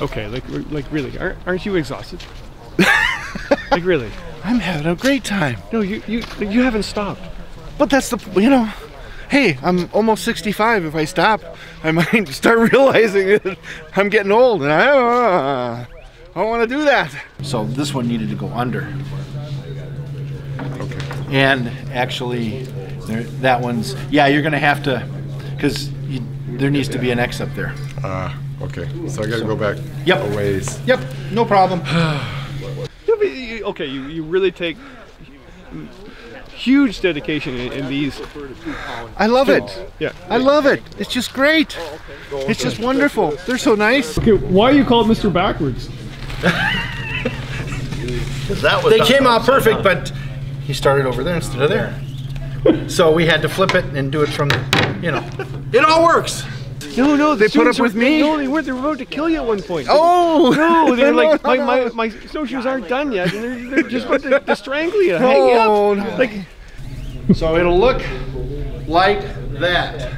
Okay, like like really, aren't, aren't you exhausted? like really? I'm having a great time. No, you you you haven't stopped. But that's the, you know, hey, I'm almost 65. If I stop, I might start realizing that I'm getting old and I, uh, I don't want to do that. So this one needed to go under. Okay. And actually, there, that one's, yeah, you're going to have to, because there needs to be an X up there. Ah, okay. So I got to go back Yep. a ways. Yep, no problem. Yeah, but you- okay, you, you really take huge dedication in, in these. I love it. Yeah. I love it. It's just great. It's just wonderful. They're so nice. Okay, why are you called Mr. Backwards? They came out perfect, but he started over there instead of there. So we had to flip it and do it from, you know. It all works. No, no, They put up with me? No, they weren't. They were about to kill you at one point. Oh No, they're like my, my, my snowshoes aren't done yet, and they're, they're just about to, to strangle you, hang you up. Oh, no. Like, So it'll look like that.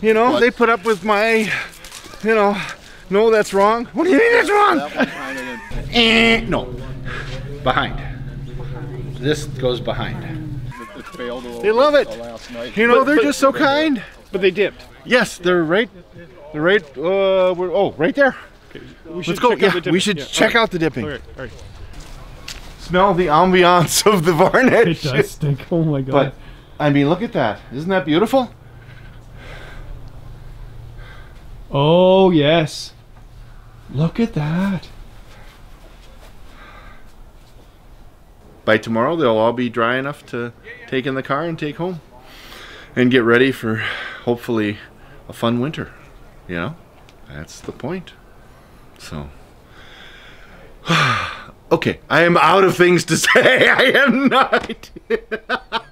You know, they put up with my, you know, no, that's wrong. What do you mean that's wrong? Eh, no, behind. This goes behind. They love it. You know, they're just so kind. but they dipped. Yes, they're right. They're right. Uh, we're, oh, right there. We should Let's go. Yeah, we should yeah, check out the dipping. All right, all right. Smell the ambiance of the varnish. It does stink. Oh my god. But I mean, look at that. Isn't that beautiful? oh yes. Look at that. By tomorrow, they'll all be dry enough to take in the car and take home, and get ready for hopefully a fun winter. You know, that's the point. So. Okay, I am out of things to say. I am not.